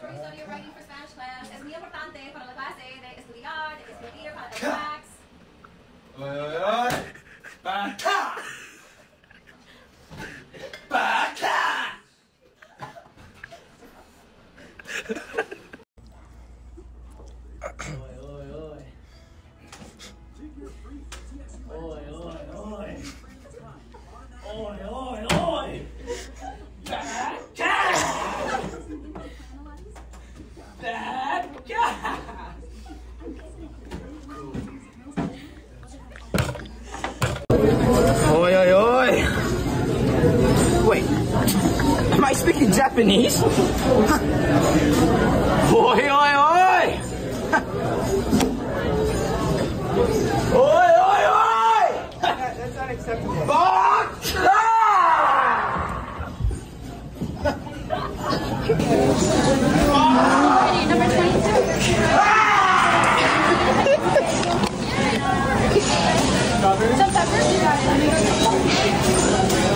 sure you study your writing for Spanish class. Es muy importante para la clase de estudiar, de escribir para oy, Oi, oi, oi. Wait, am I speaking Japanese? Thank you.